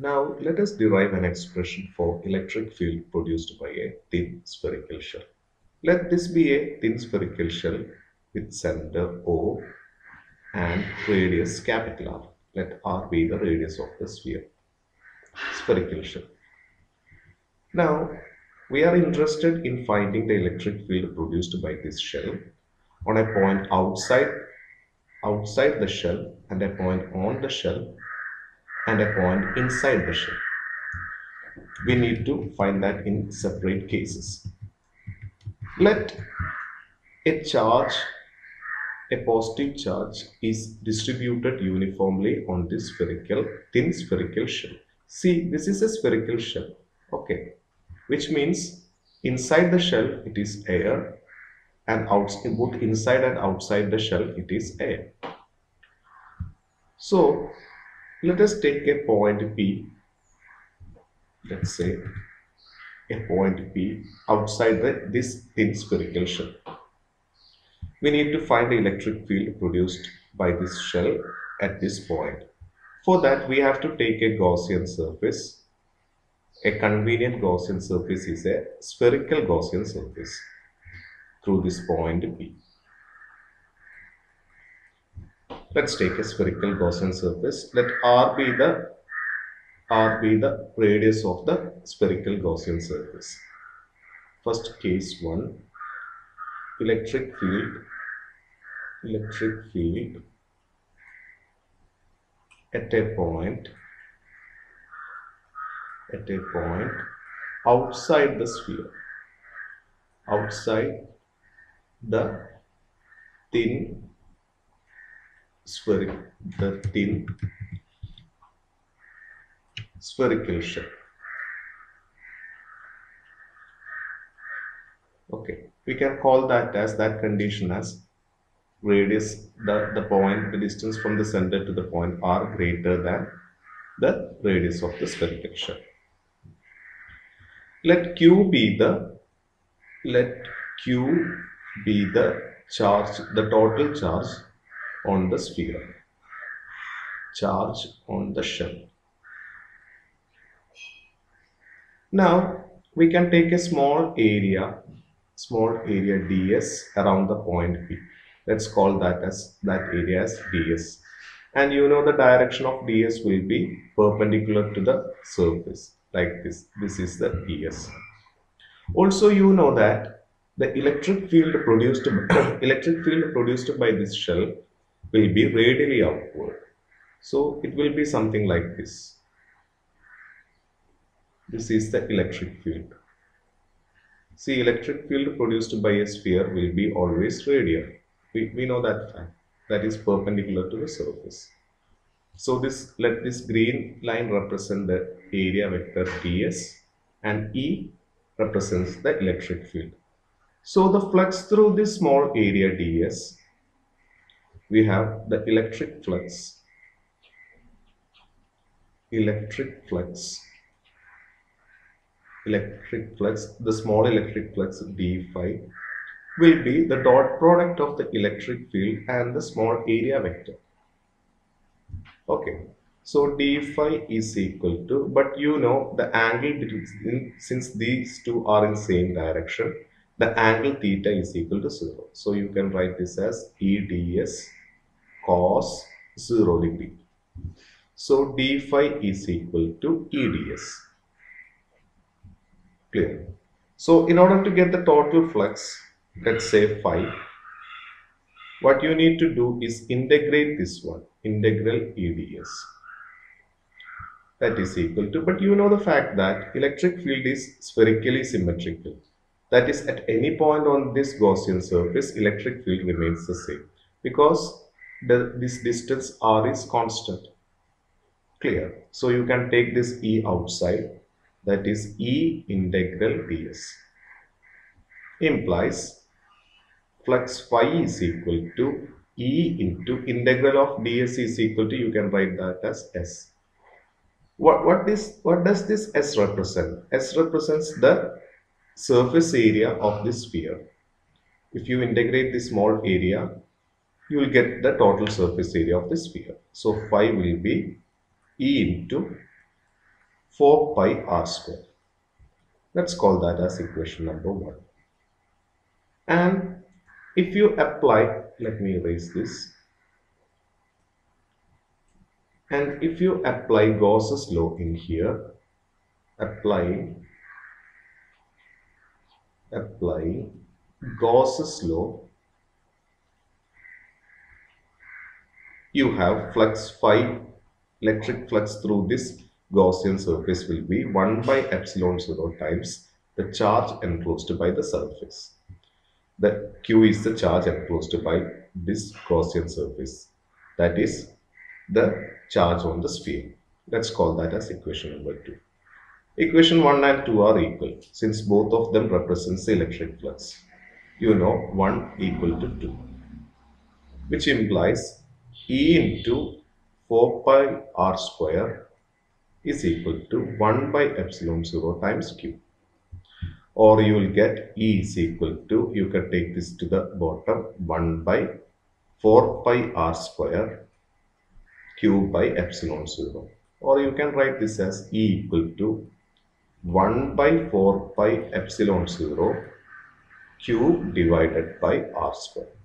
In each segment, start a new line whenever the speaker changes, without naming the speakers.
Now let us derive an expression for electric field produced by a thin spherical shell. Let this be a thin spherical shell with center O and radius capital R. Let R be the radius of the sphere, spherical shell. Now we are interested in finding the electric field produced by this shell on a point outside outside the shell and a point on the shell and a point inside the shell. We need to find that in separate cases. Let a charge, a positive charge is distributed uniformly on this spherical, thin spherical shell. See, this is a spherical shell, okay, which means inside the shell it is air and outside, both inside and outside the shell it is air. So, let us take a point P, let's say a point P outside the, this thin spherical shell. We need to find the electric field produced by this shell at this point. For that we have to take a Gaussian surface. A convenient Gaussian surface is a spherical Gaussian surface through this point P. Let's take a spherical Gaussian surface. Let R be the R be the radius of the spherical Gaussian surface. First case 1 electric field electric field at a point at a point outside the sphere outside the thin spherical the thin spherical shell okay we can call that as that condition as radius the the point the distance from the center to the point are greater than the radius of the spherical shell let q be the let q be the charge the total charge on the sphere. Charge on the shell. Now we can take a small area small area ds around the point p. Let's call that as that area as ds. And you know the direction of ds will be perpendicular to the surface like this. This is the ds. Also you know that the electric field produced electric field produced by this shell will be radially outward so it will be something like this. This is the electric field. See electric field produced by a sphere will be always radial. We, we know that fact. That is perpendicular to the surface. So this let this green line represent the area vector ds and e represents the electric field. So the flux through this small area ds we have the electric flux. Electric flux. Electric flux the small electric flux d phi will be the dot product of the electric field and the small area vector. Okay so d phi is equal to but you know the angle between since these two are in same direction the angle theta is equal to 0 so you can write this as eds cos 0 degree so d phi is equal to eds clear? So in order to get the total flux let's say phi what you need to do is integrate this one integral eds that is equal to but you know the fact that electric field is spherically symmetrical. That is at any point on this Gaussian surface electric field remains the same because this distance r is constant. Clear? So you can take this e outside. That is e integral ds implies flux phi is equal to e into integral of ds is equal to you can write that as s. What what this what does this s represent? S represents the surface area of this sphere. If you integrate this small area you will get the total surface area of the sphere so phi will be e into 4 pi r square. Let's call that as equation number 1. And if you apply, let me erase this. And if you apply Gauss's law in here, apply, apply Gauss's law, you have flux phi, electric flux through this Gaussian surface will be 1 by epsilon 0 times the charge enclosed by the surface. The Q is the charge enclosed by this Gaussian surface. That is the charge on the sphere. Let's call that as equation number 2. Equation 1 and 2 are equal since both of them represents the electric flux. You know 1 equal to 2 which implies E into 4 pi r square is equal to 1 by epsilon 0 times q or you will get E is equal to you can take this to the bottom 1 by 4 pi r square q by epsilon 0 or you can write this as E equal to 1 by 4 pi epsilon 0 q divided by r square.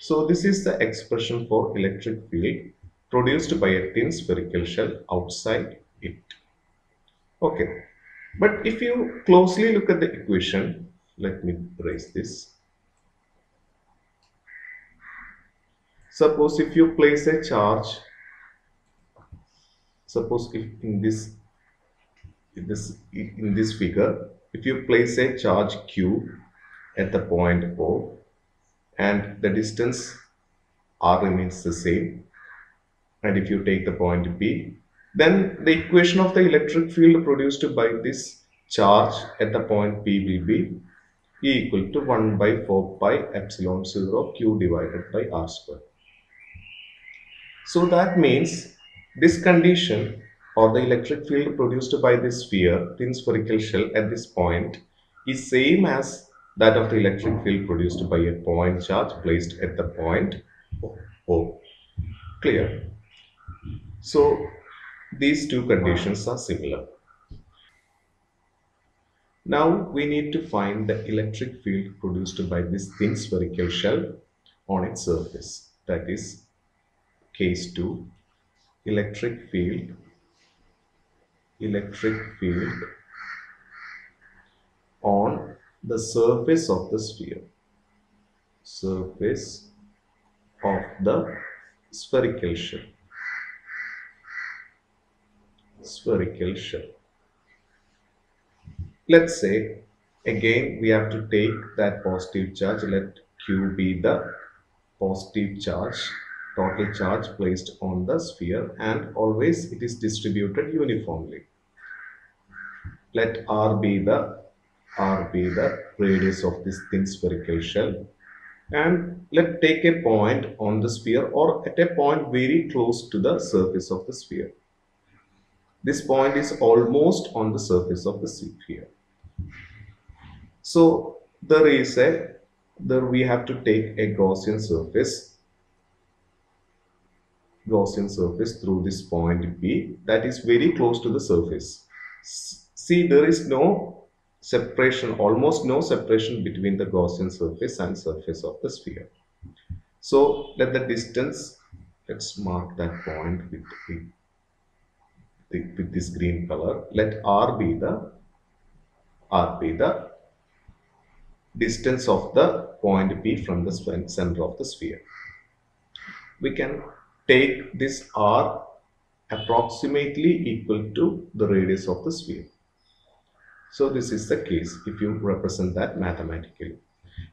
So this is the expression for electric field produced by a thin spherical shell outside it. Okay, but if you closely look at the equation, let me erase this. Suppose if you place a charge, suppose if in this in this in this figure, if you place a charge q at the point O and the distance r remains the same and if you take the point P, then the equation of the electric field produced by this charge at the point P will be E equal to 1 by 4 pi epsilon 0 q divided by r square. So that means this condition or the electric field produced by this sphere, thin spherical shell at this point is same as that of the electric field produced by a point charge placed at the point O. Clear? So these two conditions are similar. Now we need to find the electric field produced by this thin spherical shell on its surface. That is case 2 electric field electric field on the surface of the sphere surface of the spherical shell spherical shell. Let's say again we have to take that positive charge. Let Q be the positive charge, total charge placed on the sphere and always it is distributed uniformly. Let R be the R be the radius of this thin spherical shell and let's take a point on the sphere or at a point very close to the surface of the sphere. This point is almost on the surface of the sphere. So there is a there we have to take a Gaussian surface Gaussian surface through this point B that is very close to the surface. See there is no separation almost no separation between the Gaussian surface and surface of the sphere. So let the distance let's mark that point with with this green color. Let r be the r be the distance of the point p from the center of the sphere. We can take this r approximately equal to the radius of the sphere so this is the case if you represent that mathematically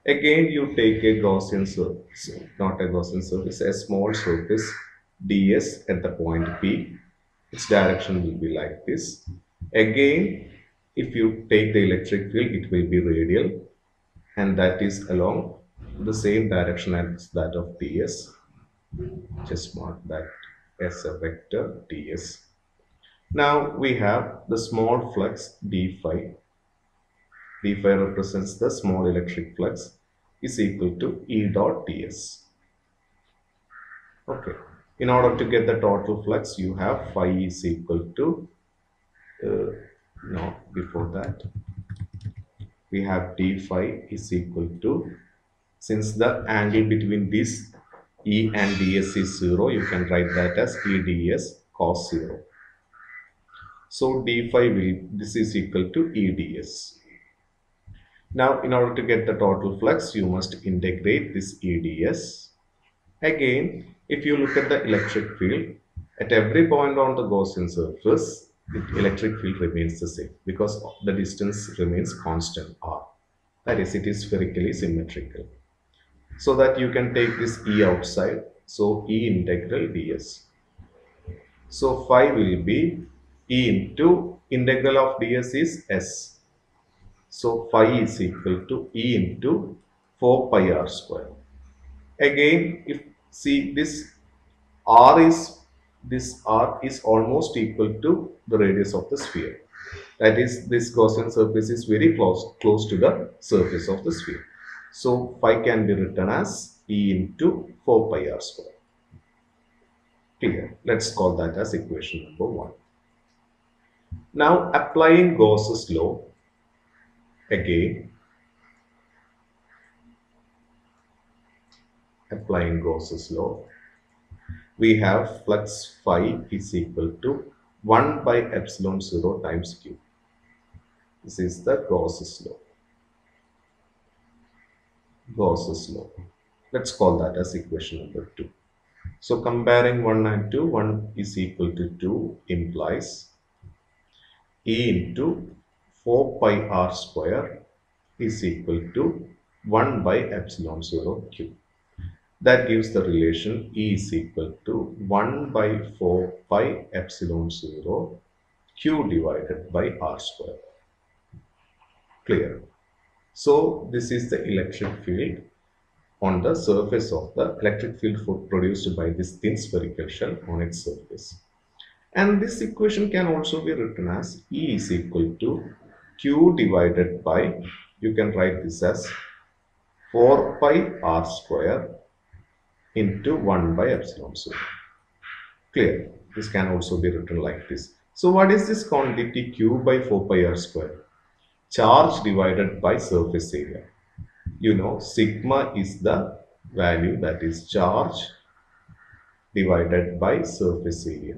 again you take a Gaussian surface not a Gaussian surface a small surface ds at the point p its direction will be like this. Again, if you take the electric field, it will be radial and that is along the same direction as that of ds. Just mark that as a vector ds. Now we have the small flux d phi. d phi represents the small electric flux is equal to E dot ds. Okay in order to get the total flux you have phi is equal to uh, no before that we have d phi is equal to since the angle between this e and ds is 0 you can write that as e ds cos 0 so d phi will this is equal to e ds now in order to get the total flux you must integrate this eds again if you look at the electric field at every point on the Gaussian surface the electric field remains the same because the distance remains constant r. That is, it is spherically symmetrical. So that you can take this E outside. So E integral ds. So phi will be into integral of ds is s. So phi is equal to E into 4 pi r square. Again, if see this r is this r is almost equal to the radius of the sphere. That is, this Gaussian surface is very close, close to the surface of the sphere. So, phi can be written as E into 4 pi r square. Clear. Let's call that as equation number 1. Now, applying Gauss's law, again, applying Gauss's law, we have flux phi is equal to 1 by epsilon 0 times q. This is the Gauss's law. Gauss's law. Let's call that as equation number 2. So comparing 1 and 2, 1 is equal to 2 implies E into 4 pi r square is equal to 1 by epsilon 0 q. That gives the relation E is equal to 1 by 4 pi epsilon 0 Q divided by R square. Clear. So this is the electric field on the surface of the electric field produced by this thin spherical shell on its surface. And this equation can also be written as E is equal to Q divided by, you can write this as 4 pi r square into 1 by epsilon 0. Clear. This can also be written like this. So what is this quantity q by 4 pi r square? Charge divided by surface area. You know sigma is the value that is charge divided by surface area.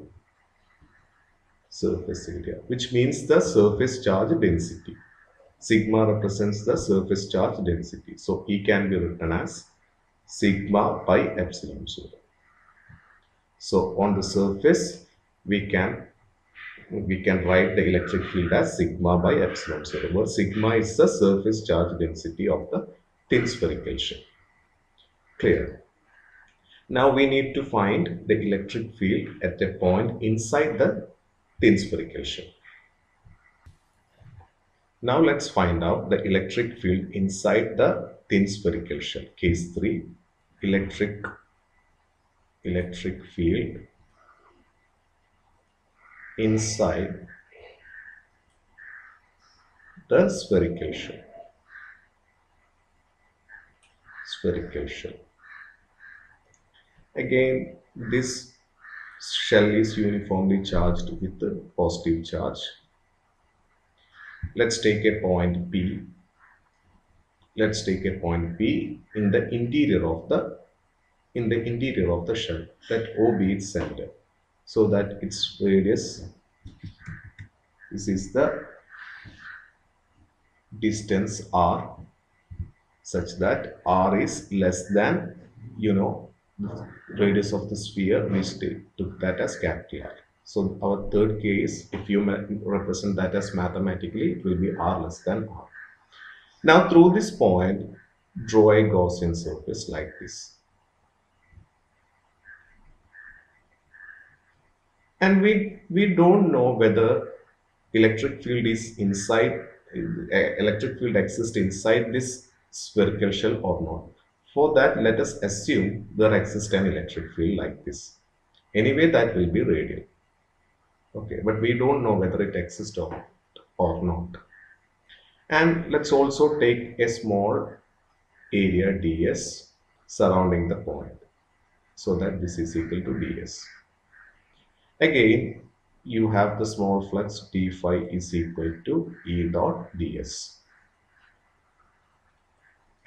Surface area which means the surface charge density. Sigma represents the surface charge density. So E can be written as sigma by epsilon 0. So on the surface we can we can write the electric field as sigma by epsilon 0 where sigma is the surface charge density of the thin spherical shell. Clear? Now we need to find the electric field at a point inside the thin spherical shell. Now let's find out the electric field inside the thin spherical shell. Case 3 electric electric field inside the spherical shell. Spherical shell. Again, this shell is uniformly charged with a positive charge. Let's take a point P let's take a point P in the interior of the in the interior of the shell O be its center so that its radius this is the distance R such that R is less than you know radius of the sphere we took that as capital R. So our third case if you represent that as mathematically it will be R less than R. Now through this point, draw a Gaussian surface like this. And we, we don't know whether electric field is inside, eh, electric field exists inside this spherical shell or not. For that, let us assume there exists an electric field like this. Anyway, that will be radial. Okay, but we don't know whether it exists or, or not and let's also take a small area ds surrounding the point so that this is equal to ds again you have the small flux d phi is equal to E dot ds.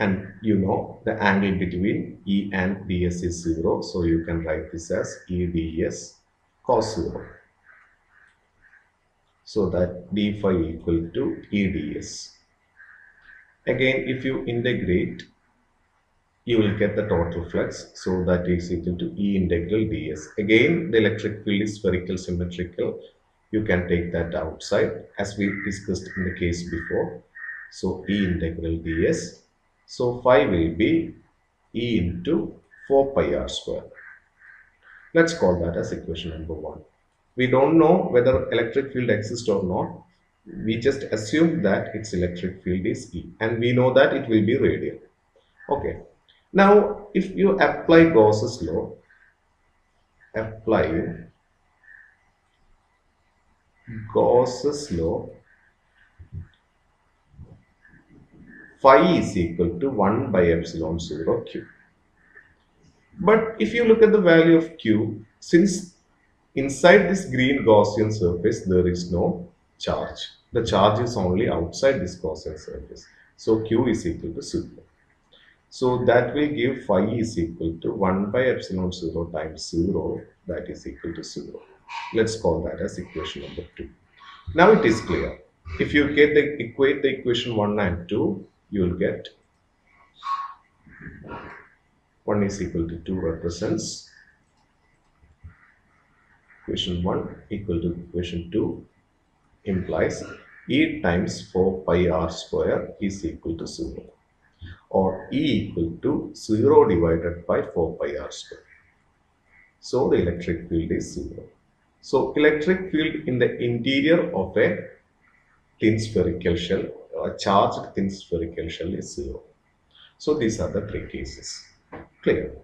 And you know the angle between E and ds is 0. So you can write this as E ds cos 0. So that d phi equal to E ds. Again, if you integrate you will get the total flux. So that is equal to E integral ds. Again, the electric field is spherical symmetrical. You can take that outside as we discussed in the case before. So E integral ds. So phi will be E into 4 pi r square. Let's call that as equation number 1. We don't know whether electric field exists or not. We just assume that its electric field is E and we know that it will be radial. Okay, now, if you apply Gauss's law, apply Gauss's law, phi is equal to 1 by epsilon 0 q. But if you look at the value of q, since inside this green Gaussian surface there is no charge. The charge is only outside this Gaussian surface. So q is equal to 0. So that will give phi is equal to 1 by epsilon 0 times 0 that is equal to 0. Let's call that as equation number 2. Now it is clear. If you get the equate the equation 1 and 2, you will get 1 is equal to 2 represents equation 1 equal to equation 2 implies E times 4 pi r square is equal to 0 or E equal to 0 divided by 4 pi r square. So the electric field is 0. So electric field in the interior of a thin spherical shell, a charged thin spherical shell is 0. So these are the three cases. Clear?